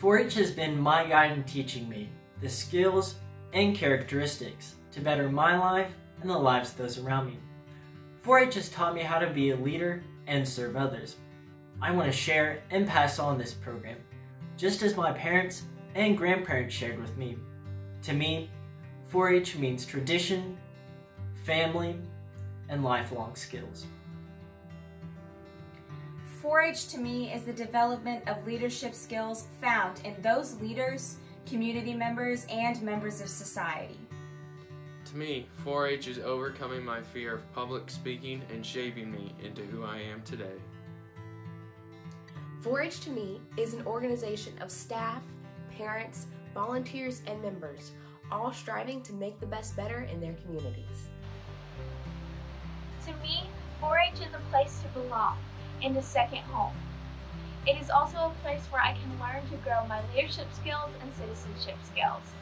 4-H has been my guide in teaching me the skills and characteristics to better my life and the lives of those around me. 4-H has taught me how to be a leader and serve others. I want to share and pass on this program, just as my parents and grandparents shared with me. To me, 4-H means tradition, family, and lifelong skills. 4-H to me is the development of leadership skills found in those leaders, community members, and members of society. To me, 4-H is overcoming my fear of public speaking and shaping me into who I am today. 4-H to me is an organization of staff, parents, volunteers, and members, all striving to make the best better in their communities. To me, 4-H is a place to belong and a second home. It is also a place where I can learn to grow my leadership skills and citizenship skills.